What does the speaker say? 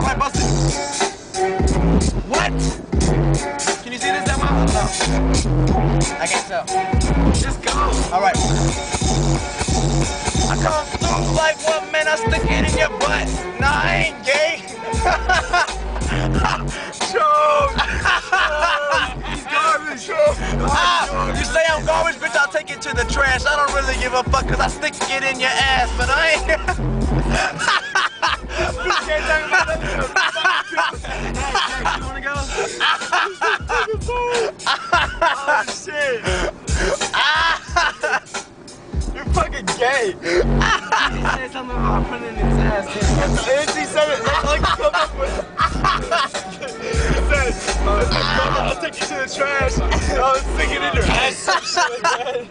All right, bust it. What? Can you see this, Emma? No. I guess so. Just go. All right. I come through like one man, I stick it in your butt. Nah, I ain't gay. Choke. He's garbage. Ah, you say I'm garbage, bitch, I'll take it to the trash. I don't really give a fuck, cause I stick it in your ass, but I ain't... shit. You're fucking gay. he said something about putting in his ass. Said, I'll take you to the trash. I was sticking in your ass.